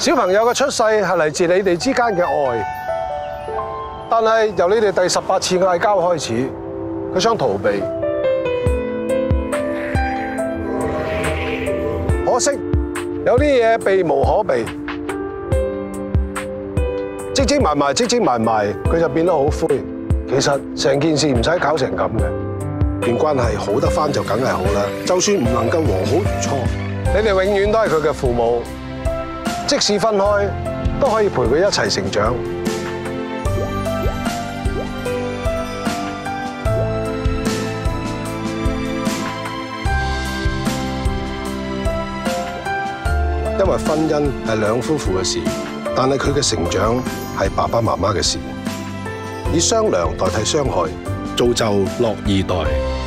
小朋友嘅出世系嚟自你哋之间嘅爱，但系由你哋第十八次嗌交开始，佢想逃避。可惜有啲嘢避无可避，积积埋埋，积积埋埋，佢就变得好灰。其实成件事唔使搞成咁嘅，连关系好得翻就梗系好啦。就算唔能够和好如初，你哋永远都系佢嘅父母。即使分开都可以陪佢一齐成长，因为婚姻系两夫妇嘅事，但系佢嘅成长系爸爸妈妈嘅事，以商量代替伤害，造就乐二代。